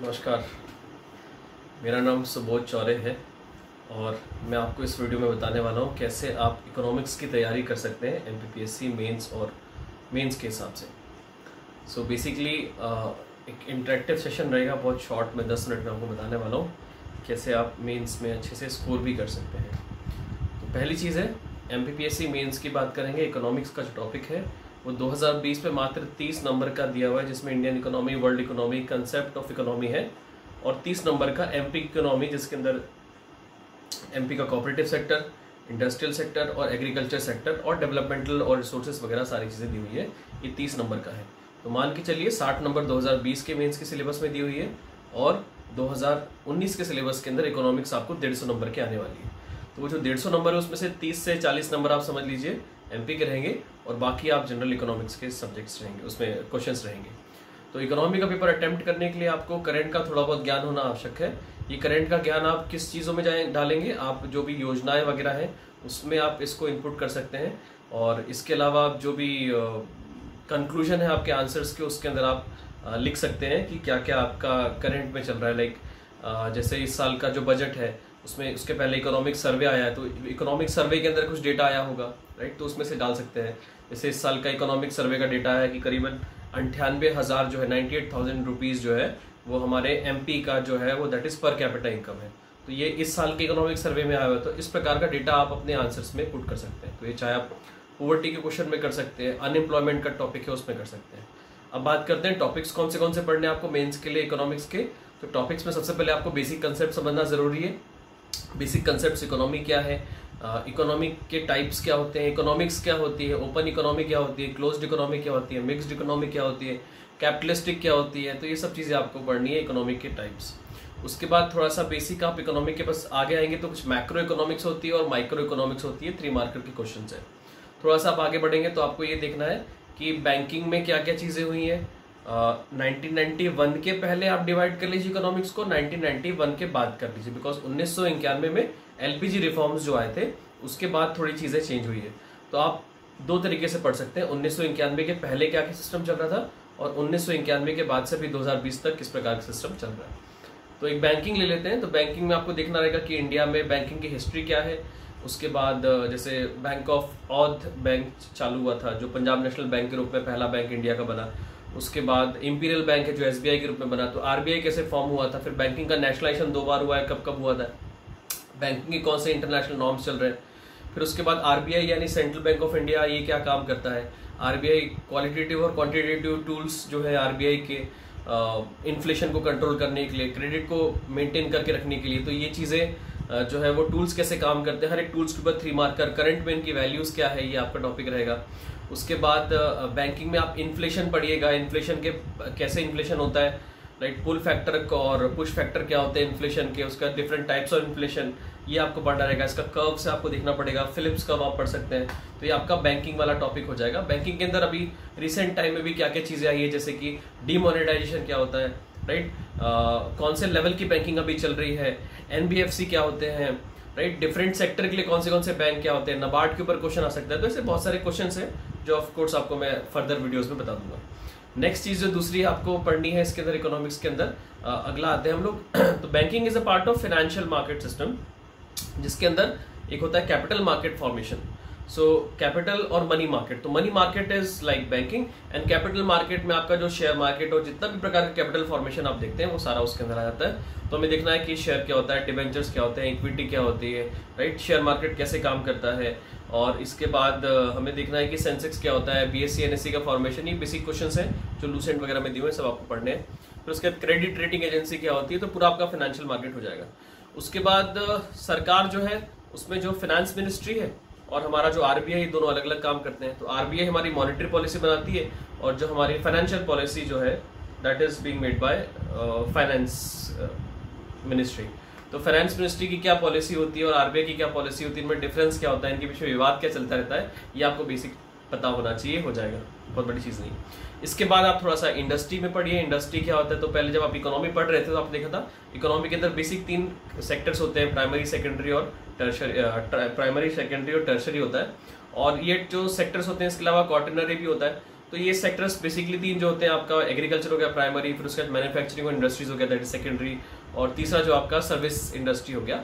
नमस्कार। मेरा नाम सुबोध चौरे है और मैं आपको इस वीडियो में बताने वाला हूँ कैसे आप इकोनॉमिक्स की तैयारी कर सकते हैं एम पी मेंस और मेंस के हिसाब से। सो so बेसिकली एक इंटरेक्टिव सेशन रहेगा, बहुत शॉर्ट में, दस मिनट में आपको बताने वाला हूँ कैसे आप मेंस में अच्छे से स्कोर भी कर सकते हैं। तो पहली चीज़ है एम पी की बात करेंगे इकोनॉमिक्स का जो टॉपिक है वो 2020 में मात्र 30 नंबर का दिया हुआ है, जिसमें Indian economy world economy concept of economy है। और 30 नंबर का एमपी इकोनॉमी जिसके अंदर एमपी का कोऑपरेटिव सेक्टर इंडस्ट्रियल सेक्टर और एग्रीकल्चर सेक्टर और डेवलपमेंटल और रिसोर्सेज वगैरह सारी चीज़ें दी हुई है, ये तीस नंबर का है। तो मान के चलिए, साठ नंबर 2020 के मेंस के सिलेबस में दी हुई है और 2019 के सिलेबस के अंदर इकोनॉमिक्स आपको डेढ़ सौ नंबर के आने वाली है। तो वो जो डेढ़ सौ नंबर है, उसमें से तीस से चालीस नंबर आप समझ लीजिए एमपी के रहेंगे और बाकी आप जनरल इकोनॉमिक्स के सब्जेक्ट्स रहेंगे, उसमें क्वेश्चंस रहेंगे। तो इकोनॉमी का पेपर अटेम्प्ट करने के लिए आपको करंट का थोड़ा बहुत ज्ञान होना आवश्यक है। ये करंट का ज्ञान आप किस चीज़ों में डालेंगे? आप जो भी योजनाएँ वगैरह हैं, उसमें आप इसको इनपुट कर सकते हैं। और इसके अलावा आप जो भी कंक्लूजन है आपके आंसर्स के, उसके अंदर आप लिख सकते हैं कि क्या क्या आपका करंट में चल रहा है। लाइक जैसे इस साल का जो बजट है उसमें उसके पहले इकोनॉमिक सर्वे आया है तो इकोनॉमिक सर्वे के अंदर कुछ डेटा आया होगा राइट तो उसमें से डाल सकते हैं। जैसे इस साल का इकोनॉमिक सर्वे का डेटा है कि करीबन अंठानवे हज़ार जो है नाइन्टी एट थाउज़ेंड रुपीज़ जो है, वो हमारे एमपी का जो है, वो that is per capita income है। तो ये इस साल के इकोनॉमिक सर्वे में आया हुआ है तो इस प्रकार का डेटा आप अपने आंसर्स में पुट कर सकते हैं। तो ये चाहे आप पोवर्टी के क्वेश्चन में कर सकते हैं अनएम्प्लॉयमेंट का टॉपिक है, उसमें कर सकते हैं। अब बात करते हैं टॉपिक्स कौन से कौन से पढ़ने आपको मेंस के लिए इकोनॉमिक्स के? तो टॉपिक्स में सबसे पहले आपको बेसिक कंसेप्ट समझना ज़रूरी है। बेसिक कंसेप्ट इकोनॉमी क्या है? इकोनॉमी uh, के टाइप्स क्या होते हैं? इकोनॉमिक्स क्या होती है? ओपन इकोनॉमी क्या होती है? क्लोज्ड इकोनॉमी क्या होती है? मिक्स्ड इकोनॉमी क्या होती है? कैपिटलिस्टिक क्या होती है? तो ये सब चीज़ें आपको पढ़नी है इकोनॉमिक के टाइप्स उसके बाद थोड़ा सा बेसिक आप इकोनॉमिक के पास आगे आएँगे तो कुछ मैक्रो इकोनॉमिक्स होती है और माइक्रो इकोनॉमिक्स होती है थ्री मार्कर के क्वेश्चन है. थोड़ा सा आप आगे बढ़ेंगे तो आपको ये देखना है कि बैंकिंग में क्या क्या चीज़ें हुई हैं नाइनटी वन के पहले आप डिवाइड कर लीजिए इकोनॉमिक्स को, नाइनटीन नाइनटी वन के बाद कर लीजिए बिकॉज़ उन्नीस सौ इक्यानवे में एलपीजी रिफॉर्म्स जो आए थे, उसके बाद थोड़ी चीज़ें चेंज हुई है। तो आप दो तरीके से पढ़ सकते हैं। उन्नीस सौ इक्यानवे के पहले क्या क्या सिस्टम चल रहा था और उन्नीस सौ इक्यानवे के बाद से भी 2020 तक किस प्रकार का सिस्टम चल रहा है। तो एक बैंकिंग ले लेते हैं। तो बैंकिंग में आपको देखना रहेगा कि इंडिया में बैंकिंग की हिस्ट्री क्या है। उसके बाद जैसे बैंक ऑफ़ औध बैंक चालू हुआ था, जो पंजाब नेशनल बैंक के रूप में पहला बैंक इंडिया का बना। उसके बाद इंपीरियल बैंक है जो एसबीआई के रूप में बना तो आरबीआई कैसे फॉर्म हुआ था? फिर बैंकिंग का नेशनलाइजेशन दो बार हुआ है, कब कब हुआ था? बैंकिंग के कौन से इंटरनेशनल नॉर्म्स चल रहे हैं? फिर उसके बाद आरबीआई यानी सेंट्रल बैंक ऑफ़ इंडिया ये क्या काम करता है? आरबीआई क्वालिटेटिव और क्वान्टिटेटिव टूल्स जो है आरबीआई के इन्फ्लेशन को कंट्रोल करने के लिए क्रेडिट को मेंटेन करके रखने के लिए तो ये चीज़ें जो है वो टूल्स कैसे काम करते हैं? हर एक टूल्स के ऊपर थ्री मार्कर करंट में इनकी वैल्यूज़ क्या है? ये आपका टॉपिक रहेगा। उसके बाद बैंकिंग में आप इन्फ्लेशन पढ़िएगा इन्फ्लेशन के कैसे इन्फ्लेशन होता है राइट पुल फैक्टर और पुश फैक्टर क्या होते हैं इन्फ्लेशन के, उसका डिफरेंट टाइप्स ऑफ़ इन्फ्लेशन ये आपको पढ़ना रहेगा। इसका कर्व से आपको देखना पड़ेगा फिलिप्स कर्व आप पढ़ सकते हैं। तो ये आपका बैंकिंग वाला टॉपिक हो जाएगा। बैंकिंग के अंदर अभी रिसेंट टाइम में भी क्या क्या चीज़ें आई है, जैसे कि डीमोनेटाइजेशन क्या होता है राइट कौन से लेवल की बैंकिंग अभी चल रही है एनबीएफसी क्या होते हैं राइट डिफरेंट सेक्टर के लिए कौन से कौन से बैंक क्या होते हैं नबार्ड के ऊपर क्वेश्चन आ सकता है। तो ऐसे बहुत सारे क्वेश्चन है जो ऑफ़ कोर्स आपको मैं फर्दर वीडियोस में बता दूँगा। नेक्स्ट चीज़ जो दूसरी आपको पढ़नी है इसके अंदर इकोनॉमिक्स के अंदर अगला आते हैं हम लोग। तो banking is a part of financial market system जिसके अंदर एक होता है capital market formation so capital और मनी मार्केट तो money market is like banking and capital market में आपका जो शेयर मार्केट और जितना भी प्रकार का कैपिटल फॉर्मेशन आप देखते हैं, वो सारा उसके अंदर आ जाता है। तो हमें देखना है कि शेयर क्या होता है डिवेंचर्स क्या होते हैं इक्विटी क्या होती है राइट शेयर मार्केट कैसे काम करता है और इसके बाद हमें देखना है कि सेंसेक्स क्या होता है। बी एस का फॉर्मेशन ये बेसिक क्वेश्चन है, जो लूसेंट वगैरह में दिए हुए सब आपको पढ़ने हैं। फिर उसके बाद क्रेडिट रेटिंग एजेंसी क्या होती है तो पूरा आपका फाइनेंशियल मार्केट हो जाएगा। उसके बाद सरकार जो है, उसमें जो फाइनेंस मिनिस्ट्री है और हमारा जो आरबीआई दोनों अलग अलग काम करते हैं। तो आरबीआई हमारी मॉनिटरी पॉलिसी बनाती है और जो हमारी फाइनेंशियल पॉलिसी जो है that is being made by finance ministry तो फाइनेंस मिनिस्ट्री की क्या पॉलिसी होती है और आरबीआई की क्या पॉलिसी होती है? इनमें डिफरेंस क्या होता है? इनके पीछे विवाद क्या चलता रहता है? ये आपको बेसिक पता होना चाहिए, हो जाएगा। बहुत बड़ी चीज़ नहीं इसके बाद आप थोड़ा सा इंडस्ट्री में पढ़िए। इंडस्ट्री क्या होता है? तो पहले जब आप इकोनॉमी पढ़ रहे थे तो आप देखा था इकोनॉमी के अंदर बेसिक तीन सेक्टर्स होते हैं प्राइमरी सेकेंडरी और टर्शरी प्राइमरी सेकेंडरी और टर्शरी होता है। और ये जो सेक्टर्स होते हैं, इसके अलावा क्वार्टनरी भी होता है। तो ये सेक्टर्स बेसिकली तीन जो होते हैं, आपका एग्रीकल्चर हो गया प्राइमरी फिर उसके बाद मैन्युफैक्चरिंग और इंडस्ट्रीज़ हो गया दैट इज़ सेकेंडरी और तीसरा जो आपका सर्विस इंडस्ट्री हो गया।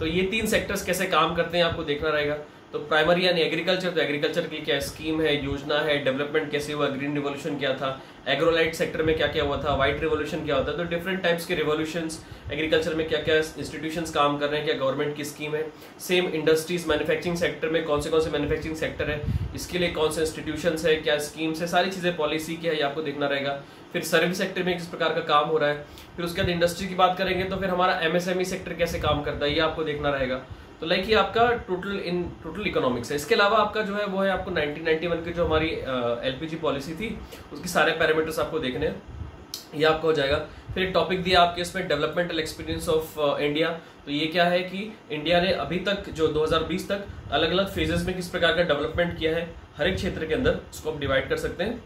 तो ये तीन सेक्टर्स कैसे काम करते हैं, आपको देखना रहेगा। तो प्राइमरी यानी एग्रीकल्चर तो एग्रीकल्चर की क्या स्कीम है, योजना है डेवलपमेंट कैसे हुआ ग्रीन रिवोल्यूशन क्या था एग्रोलाइट सेक्टर में क्या क्या हुआ था व्हाइट रिवोल्यूशन क्या होता है तो डिफरेंट टाइप्स के रिवोल्यूशन एग्रीकल्चर में क्या क्या इंस्टीट्यूशन काम कर रहे हैं, क्या गवर्नमेंट की स्कीम है। सेम इंडस्ट्रीज़ मैन्युफैक्चरिंग सेक्टर में कौन से कौन से मैन्युफैक्चरिंग सेक्टर है, इसके लिए कौन से इंस्टीट्यूशन है, क्या स्कीम्स है, सारी चीज़ें पॉलिसी क्या है, ये आपको देखना रहेगा। फिर सर्विस सेक्टर में किस प्रकार का काम हो रहा है, फिर उसके बाद इंडस्ट्री की बात करेंगे तो फिर हमारा एमएसएमई सेक्टर कैसे काम करता है, ये आपको देखना रहेगा। तो लाइक ये आपका टोटल इन टोटल इकोनॉमिक्स है। इसके अलावा आपका जो है, वो है आपको 1991 की जो हमारी एलपीजी पॉलिसी थी, उसके सारे पैरामीटर्स आपको देखने हैं। ये आपको हो जाएगा। फिर एक टॉपिक दिया आपके इसमें डेवलपमेंटल एक्सपीरियंस ऑफ़ इंडिया तो ये क्या है कि इंडिया ने अभी तक, जो 2020 तक अलग अलग फेजेस में किस प्रकार का डेवलपमेंट किया है, हर एक क्षेत्र के अंदर, उसको आप डिवाइड कर सकते हैं।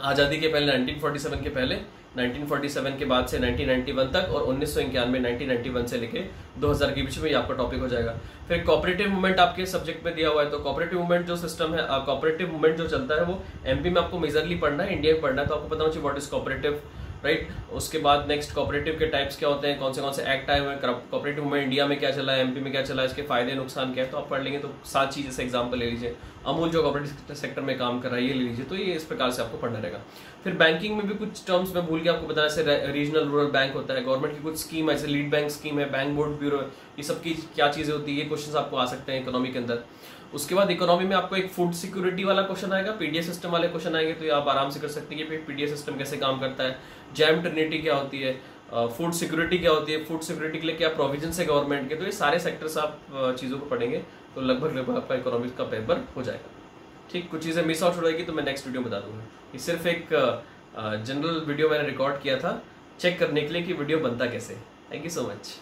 आज़ादी के पहले 1947 के पहले 1947 के बाद से 1991 तक और उन्नीस सौ इक्यानवे से लेके 2000 के बीच में ये आपका टॉपिक हो जाएगा। फिर कॉपरेटिव मूवमेंट आपके सब्जेक्ट में दिया हुआ है तो कॉपरेटिव मूवमेंट जो सिस्टम है कॉपरेटिव मूवमेंट जो चलता है, वो एमपी में आपको मेजरली पढ़ना है इंडिया में पढ़ना है तो आपको पता होना चाहिए इज़ कॉपरेटिव राइट उसके बाद नेक्स्ट कॉपरेटिव के टाइप्स क्या होते हैं? कौन से कौन से एक्ट आए हुए हैं? कॉपरेटिव मूवमेंट इंडिया में क्या चला है? एमपी में क्या चला है? इसके फ़ायदे, नुकसान क्या है? तो आप पढ़ लेंगे तो सात चीज़ जैसे एग्ज़ाम्पल ले लीजिए। अमूल जो कॉपरेटिव सेक्टर में काम कर रहा है, ये ले लीजिए तो ये इस प्रकार से आपको पढ़ना रहेगा। फिर बैंकिंग में भी कुछ टर्म्स में भूल के आपको बताया जैसे रीजनल रूरल बैंक होता है गवर्नमेंट की कुछ स्कीम है, जैसे लीड बैंक स्कीम है बैंक बोर्ड ब्यूरो ये सब की क्या चीज़ें होती है? ये क्वेश्चन आपको आ सकते हैं इकोनॉमी के अंदर। उसके बाद इकोनॉमी में आपको एक फ़ूड सिक्योरिटी वाला क्वेश्चन आएगा पीडीएस सिस्टम वाले क्वेश्चन आएँगे तो ये आप आराम से कर सकते हैं कि पीडीएस सिस्टम कैसे काम करता है। जैम ट्रिनिटी क्या होती है? फ़ूड सिक्योरिटी क्या होती है? फ़ूड सिक्योरिटी के लिए क्या प्रोविज़न है गवर्नमेंट के? तो ये सारे सेक्टर्स आप चीज़ों को पढ़ेंगे तो लगभग लगभग आपका इकोनॉमिक्स का पेपर हो जाएगा। ठीक, कुछ चीज़ें मिस आउट हो जाएगी तो मैं नेक्स्ट वीडियो बता दूँगा। ये सिर्फ़ एक जनरल वीडियो मैंने रिकॉर्ड किया था। चेक करने के लिए कि वीडियो बनता कैसे? Thank you so much